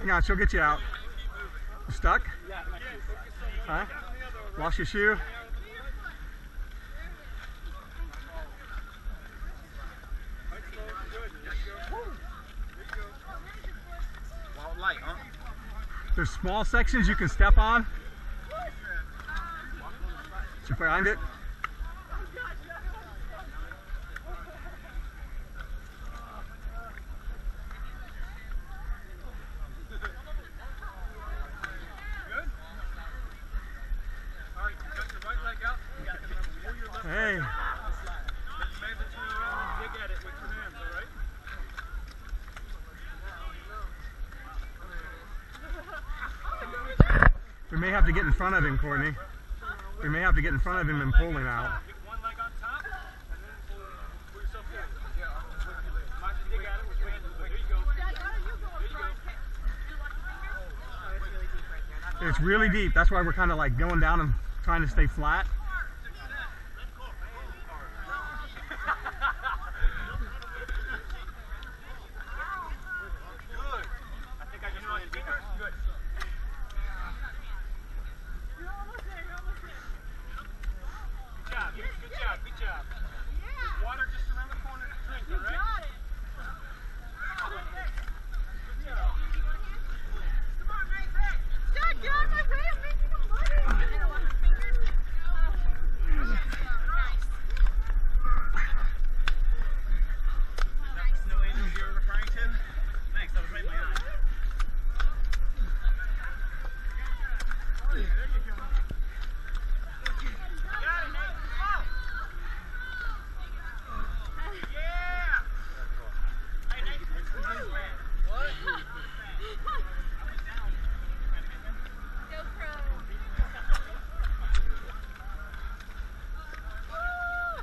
Hang on, she'll get you out. You stuck? Huh? Lost your shoe? There's small sections you can step on. Did you find it? We may have to get in front of him, Courtney. We may have to get in front of him and pull him out. It's really deep. That's why we're kind of like going down and trying to stay flat.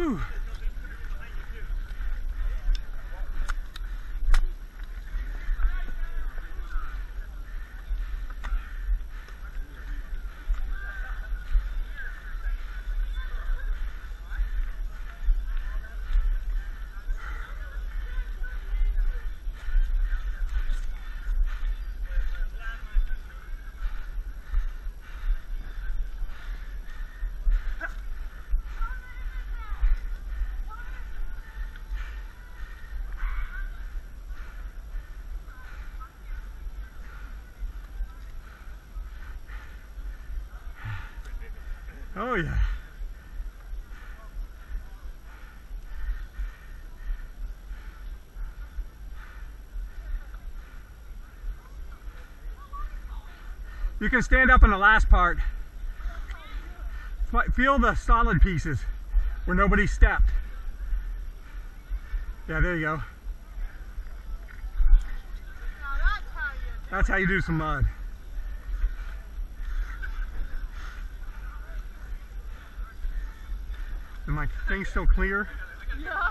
Whew. Oh yeah. You can stand up in the last part. Feel the solid pieces where nobody stepped. Yeah, there you go. That's how you do some mud. Am my thing still clear? Yeah.